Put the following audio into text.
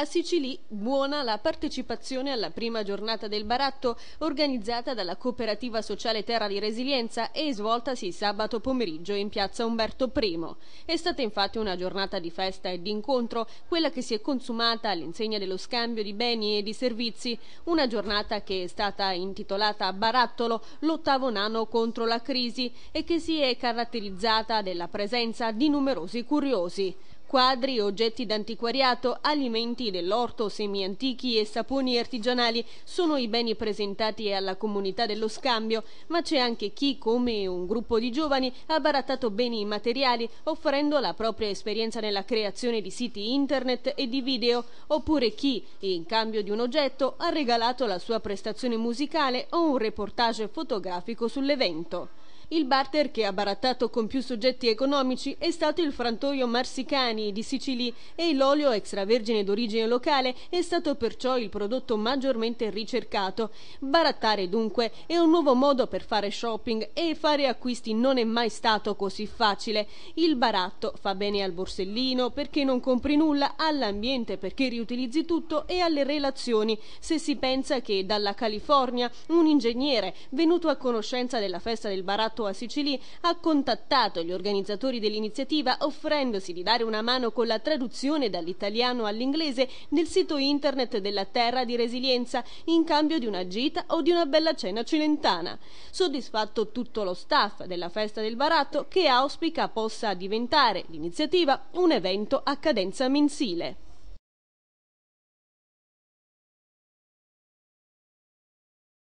A Sicily buona la partecipazione alla prima giornata del baratto organizzata dalla cooperativa sociale Terra di Resilienza e svoltasi sabato pomeriggio in piazza Umberto I. È stata infatti una giornata di festa e di incontro, quella che si è consumata all'insegna dello scambio di beni e di servizi, una giornata che è stata intitolata Barattolo, l'ottavo nano contro la crisi e che si è caratterizzata della presenza di numerosi curiosi. Quadri, oggetti d'antiquariato, alimenti dell'orto, semi-antichi e saponi artigianali sono i beni presentati alla comunità dello scambio, ma c'è anche chi, come un gruppo di giovani, ha barattato beni immateriali offrendo la propria esperienza nella creazione di siti internet e di video, oppure chi, in cambio di un oggetto, ha regalato la sua prestazione musicale o un reportage fotografico sull'evento. Il barter che ha barattato con più soggetti economici è stato il frantoio Marsicani di Sicily e l'olio extravergine d'origine locale è stato perciò il prodotto maggiormente ricercato. Barattare dunque è un nuovo modo per fare shopping e fare acquisti non è mai stato così facile. Il baratto fa bene al borsellino perché non compri nulla, all'ambiente perché riutilizzi tutto e alle relazioni. Se si pensa che dalla California un ingegnere venuto a conoscenza della festa del baratto a Sicily ha contattato gli organizzatori dell'iniziativa offrendosi di dare una mano con la traduzione dall'italiano all'inglese del sito internet della Terra di Resilienza in cambio di una gita o di una bella cena cilentana. Soddisfatto tutto lo staff della festa del baratto che auspica possa diventare l'iniziativa un evento a cadenza mensile.